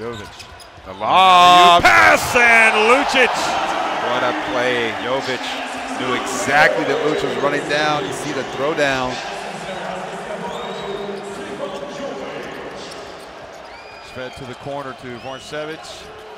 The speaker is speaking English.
Jovic. The lob. Ah. Pass and Lucic. What a play. Jovic knew exactly that Lucic was running down. You see the throwdown. Fed to the corner to Vorontsevich.